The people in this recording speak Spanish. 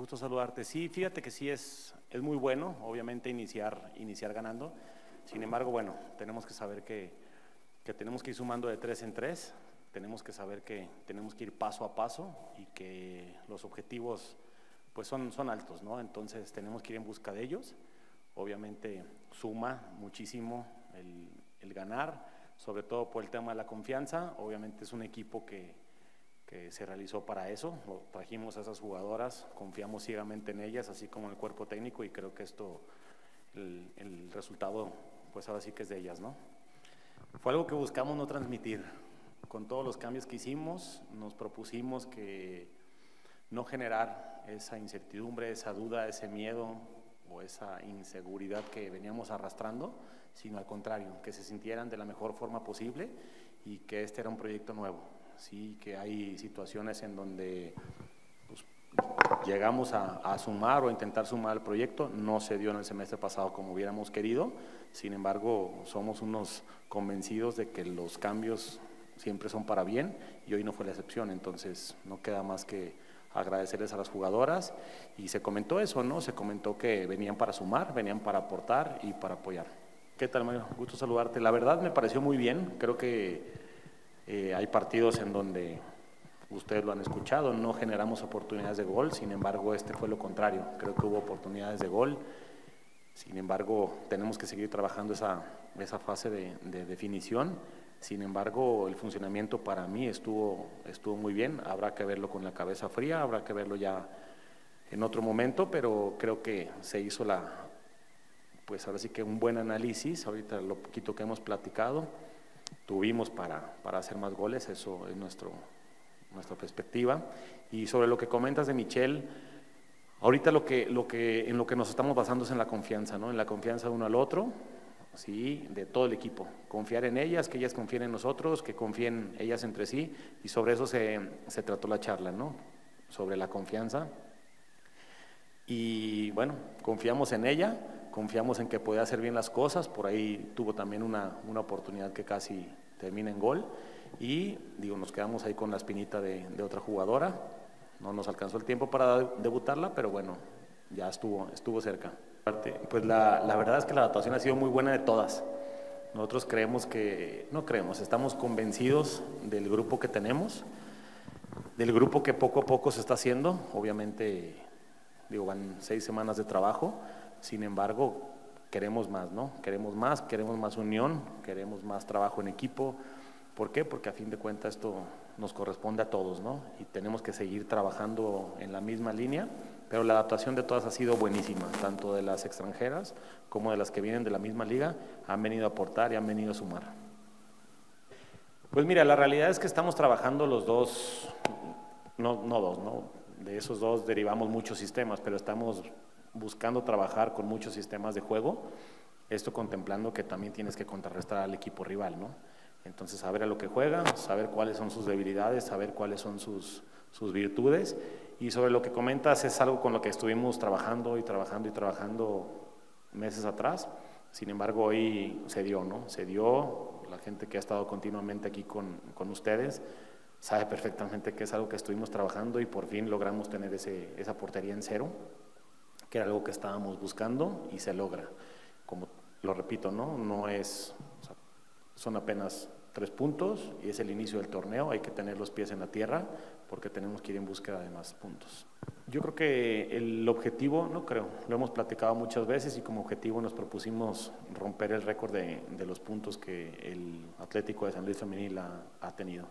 Gusto saludarte. Sí, fíjate que sí es, es muy bueno, obviamente, iniciar, iniciar ganando. Sin embargo, bueno, tenemos que saber que, que tenemos que ir sumando de tres en tres, tenemos que saber que tenemos que ir paso a paso y que los objetivos pues son, son altos, ¿no? Entonces tenemos que ir en busca de ellos. Obviamente suma muchísimo el, el ganar, sobre todo por el tema de la confianza. Obviamente es un equipo que, que se realizó para eso. trajimos a esas jugadoras, confiamos ciegamente en ellas, así como en el cuerpo técnico, y creo que esto, el, el, resultado, pues ahora sí que es de ellas, ¿no? Fue algo que buscamos no transmitir. Con todos los cambios que hicimos, nos propusimos que no generar esa incertidumbre, esa duda, ese miedo o esa inseguridad que veníamos arrastrando, sino al contrario, que se sintieran de la mejor forma posible y que este era un proyecto nuevo sí que hay situaciones en donde pues, llegamos a, sumar o a intentar sumar al proyecto, no se dio en el semestre pasado como hubiéramos querido, sin embargo somos unos convencidos de que los cambios siempre son para bien y hoy no fue la excepción, entonces no queda más que agradecerles a las jugadoras y se comentó eso, ¿no? Se comentó que venían para sumar, venían para aportar y para apoyar. ¿Qué tal, Mario? Gusto saludarte. La verdad me pareció muy bien, creo que eh, hay partidos en donde, ustedes lo han escuchado, no generamos oportunidades de gol, sin embargo este fue lo contrario, creo que hubo oportunidades de gol, sin embargo tenemos que seguir trabajando esa, esa fase de, definición, sin embargo el funcionamiento para mí estuvo, estuvo muy bien, habrá que verlo con la cabeza fría, habrá que verlo ya en otro momento, pero creo que se hizo la, pues ahora sí que un buen análisis, ahorita lo poquito que hemos platicado, tuvimos para, para hacer más goles, eso es nuestro, nuestra perspectiva. Y sobre lo que comentas de Michelle, ahorita lo que, lo que, en lo que nos estamos basando es en la confianza, ¿no? en la confianza uno al otro, ¿sí? de todo el equipo. Confiar en ellas, que ellas confíen en nosotros, que confíen ellas entre sí, y sobre eso se, se trató la charla, ¿no? sobre la confianza. Y bueno, confiamos en ella, confiamos en que puede hacer bien las cosas, por ahí tuvo también una, una oportunidad que casi termina en gol y digo, nos quedamos ahí con la espinita de, de, otra jugadora, no nos alcanzó el tiempo para debutarla, pero bueno, ya estuvo, estuvo cerca. Pues la, la verdad es que la adaptación ha sido muy buena de todas. Nosotros creemos que, no creemos, estamos convencidos del grupo que tenemos, del grupo que poco a poco se está haciendo, obviamente, digo, van seis semanas de trabajo, sin embargo, queremos más, ¿no? Queremos más, queremos más unión, queremos más trabajo en equipo. ¿Por qué? Porque a fin de cuentas esto nos corresponde a todos, ¿no? Y tenemos que seguir trabajando en la misma línea, pero la adaptación de todas ha sido buenísima, tanto de las extranjeras como de las que vienen de la misma liga, han venido a aportar y han venido a sumar. Pues mira, la realidad es que estamos trabajando los dos, no, no dos, ¿no? De esos dos derivamos muchos sistemas, pero estamos buscando trabajar con muchos sistemas de juego, esto contemplando que también tienes que contrarrestar al equipo rival, ¿no? Entonces, saber a lo que juega, saber cuáles son sus debilidades, saber cuáles son sus, sus virtudes. Y sobre lo que comentas, es algo con lo que estuvimos trabajando y trabajando y trabajando meses atrás. Sin embargo, hoy se dio, ¿no? Se dio, la gente que ha estado continuamente aquí con, con ustedes sabe perfectamente que es algo que estuvimos trabajando y por fin logramos tener ese, esa portería en cero que era algo que estábamos buscando y se logra. Como lo repito, no, no es, son apenas tres puntos y es el inicio del torneo, hay que tener los pies en la tierra porque tenemos que ir en búsqueda de más puntos. Yo creo que el objetivo, no creo, lo hemos platicado muchas veces y como objetivo nos propusimos romper el récord de, de los puntos que el Atlético de San Luis Femenil ha, ha tenido.